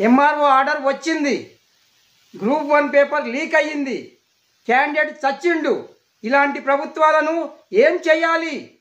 MRO order వచ్చింది. Group one paper leak అయ్యింది. Candidate చచ్చిండు. ఇలాంటి ప్రభుత్వాలను ఏం చేయాలి?